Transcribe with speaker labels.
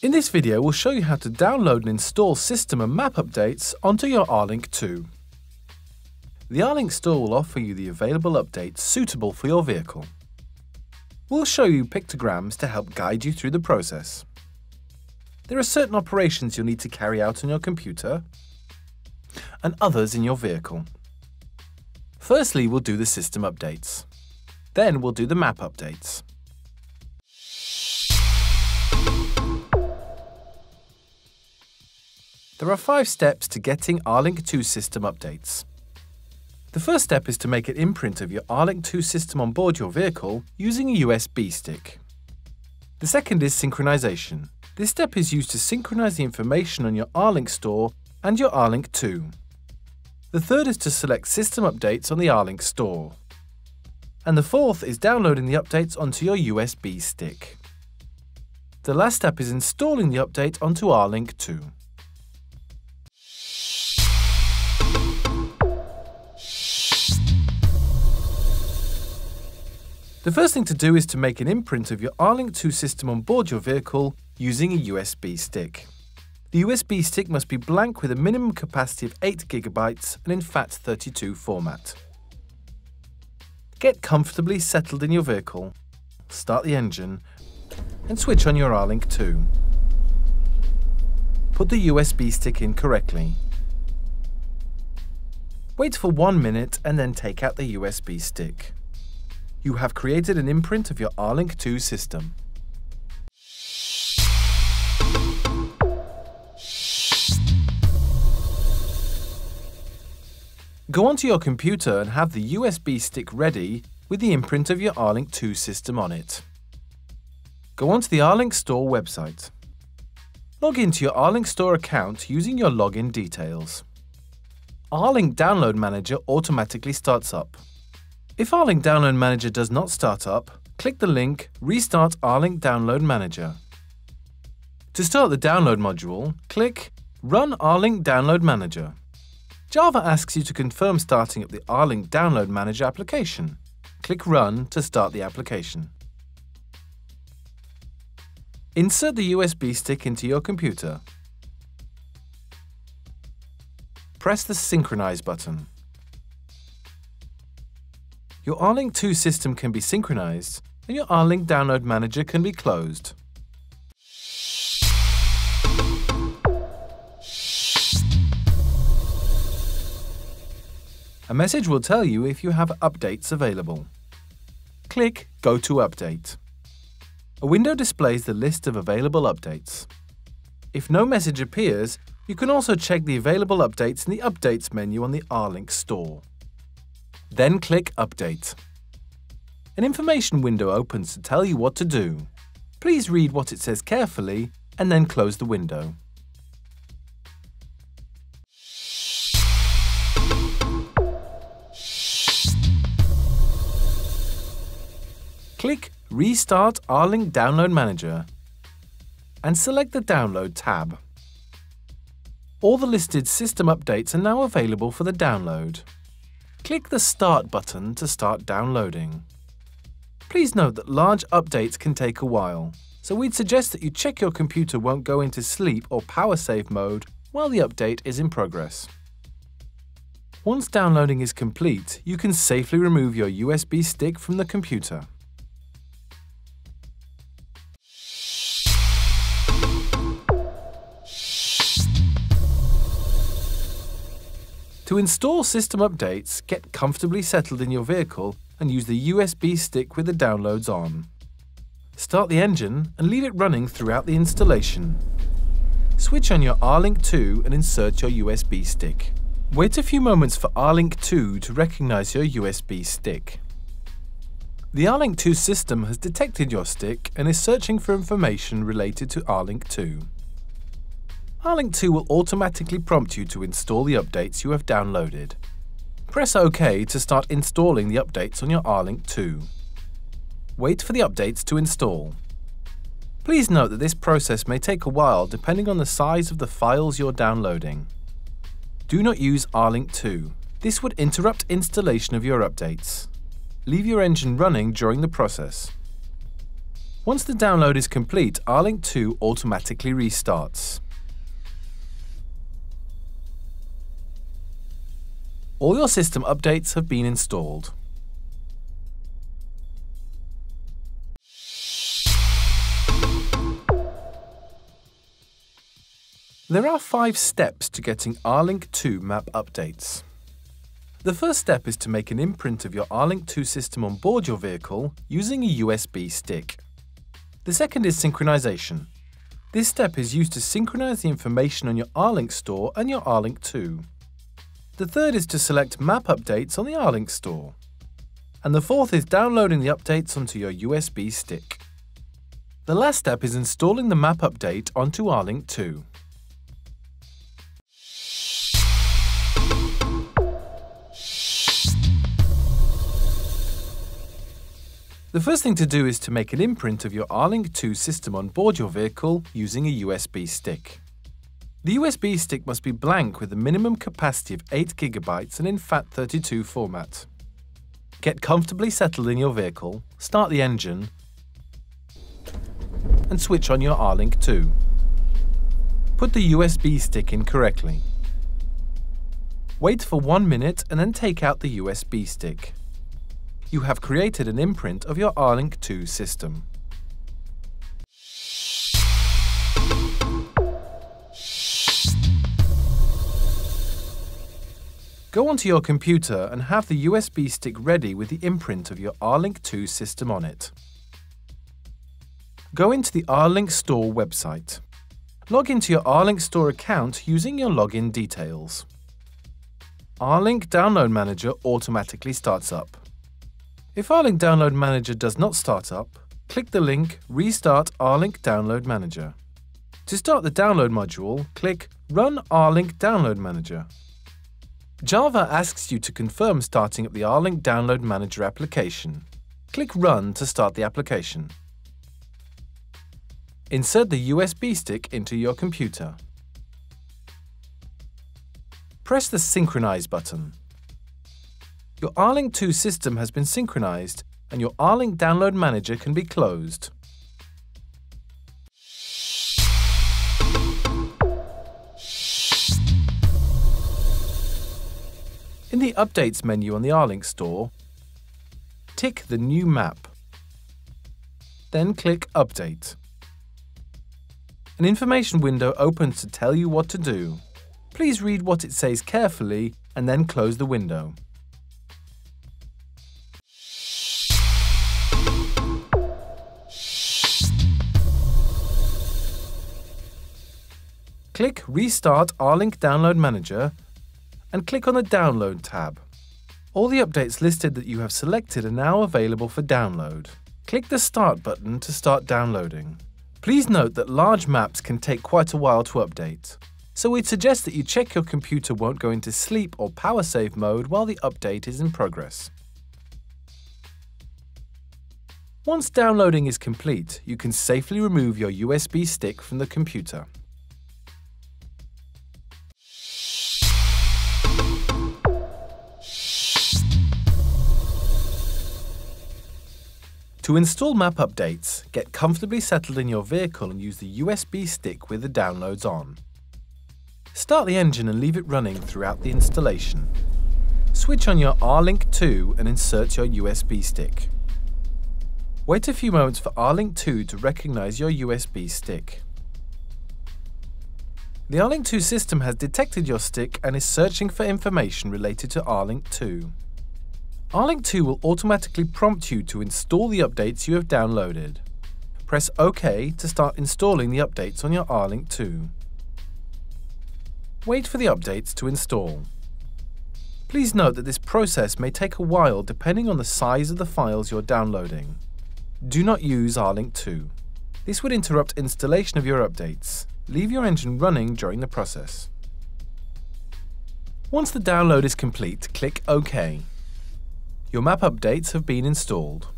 Speaker 1: In this video, we'll show you how to download and install system and map updates onto your R-Link 2. The R-Link store will offer you the available updates suitable for your vehicle. We'll show you pictograms to help guide you through the process. There are certain operations you'll need to carry out on your computer and others in your vehicle. Firstly, we'll do the system updates. Then we'll do the map updates. There are five steps to getting R-Link 2 system updates. The first step is to make an imprint of your R-Link 2 system on board your vehicle using a USB stick. The second is synchronization. This step is used to synchronize the information on your R-Link store and your R-Link 2. The third is to select system updates on the R-Link store. And the fourth is downloading the updates onto your USB stick. The last step is installing the update onto R-Link 2. The first thing to do is to make an imprint of your R-Link 2 system on board your vehicle using a USB stick. The USB stick must be blank with a minimum capacity of 8GB and in FAT32 format. Get comfortably settled in your vehicle, start the engine, and switch on your R-Link 2. Put the USB stick in correctly. Wait for one minute and then take out the USB stick you have created an imprint of your R-Link 2 system. Go onto your computer and have the USB stick ready with the imprint of your R-Link 2 system on it. Go onto the R-Link Store website. Log into your R-Link Store account using your login details. R-Link Download Manager automatically starts up. If R-Link Download Manager does not start up, click the link Restart R-Link Download Manager. To start the download module, click Run R-Link Download Manager. Java asks you to confirm starting up the R-Link Download Manager application. Click Run to start the application. Insert the USB stick into your computer. Press the Synchronize button. Your R-Link 2 system can be synchronized, and your R-Link Download Manager can be closed. A message will tell you if you have updates available. Click Go to Update. A window displays the list of available updates. If no message appears, you can also check the available updates in the Updates menu on the R-Link store. Then click Update. An information window opens to tell you what to do. Please read what it says carefully and then close the window. Click Restart R-Link Download Manager and select the Download tab. All the listed system updates are now available for the download. Click the Start button to start downloading. Please note that large updates can take a while, so we'd suggest that you check your computer won't go into sleep or power save mode while the update is in progress. Once downloading is complete, you can safely remove your USB stick from the computer. To install system updates, get comfortably settled in your vehicle and use the USB stick with the downloads on. Start the engine and leave it running throughout the installation. Switch on your R-Link 2 and insert your USB stick. Wait a few moments for R-Link 2 to recognize your USB stick. The R-Link 2 system has detected your stick and is searching for information related to R-Link 2. R-Link 2 will automatically prompt you to install the updates you have downloaded. Press OK to start installing the updates on your R-Link 2. Wait for the updates to install. Please note that this process may take a while depending on the size of the files you're downloading. Do not use R-Link 2. This would interrupt installation of your updates. Leave your engine running during the process. Once the download is complete, R-Link 2 automatically restarts. All your system updates have been installed. There are five steps to getting R-Link 2 map updates. The first step is to make an imprint of your R-Link 2 system on board your vehicle using a USB stick. The second is synchronization. This step is used to synchronize the information on your R-Link store and your R-Link 2. The third is to select map updates on the R-Link store. And the fourth is downloading the updates onto your USB stick. The last step is installing the map update onto R-Link 2. The first thing to do is to make an imprint of your R-Link 2 system on board your vehicle using a USB stick. The USB stick must be blank with a minimum capacity of 8GB and in FAT32 format. Get comfortably settled in your vehicle, start the engine, and switch on your R-Link 2. Put the USB stick in correctly. Wait for one minute and then take out the USB stick you have created an imprint of your R-Link 2 system. Go onto your computer and have the USB stick ready with the imprint of your R-Link 2 system on it. Go into the R-Link Store website. Log into your R-Link Store account using your login details. R-Link Download Manager automatically starts up. If R-Link Download Manager does not start up, click the link Restart R-Link Download Manager. To start the download module, click Run R-Link Download Manager. Java asks you to confirm starting up the R-Link Download Manager application. Click Run to start the application. Insert the USB stick into your computer. Press the Synchronize button. Your R-Link 2 system has been synchronized and your R-Link Download Manager can be closed. In the Updates menu on the R-Link store, tick the new map. Then click Update. An information window opens to tell you what to do. Please read what it says carefully and then close the window. Click Restart R-Link Download Manager and click on the Download tab. All the updates listed that you have selected are now available for download. Click the Start button to start downloading. Please note that large maps can take quite a while to update, so we'd suggest that you check your computer won't go into sleep or power save mode while the update is in progress. Once downloading is complete, you can safely remove your USB stick from the computer. To install map updates, get comfortably settled in your vehicle and use the USB stick with the downloads on. Start the engine and leave it running throughout the installation. Switch on your R-Link 2 and insert your USB stick. Wait a few moments for R-Link 2 to recognize your USB stick. The R-Link 2 system has detected your stick and is searching for information related to R-Link 2. R-Link 2 will automatically prompt you to install the updates you have downloaded. Press OK to start installing the updates on your R-Link 2. Wait for the updates to install. Please note that this process may take a while depending on the size of the files you're downloading. Do not use R-Link 2. This would interrupt installation of your updates. Leave your engine running during the process. Once the download is complete, click OK. Your map updates have been installed.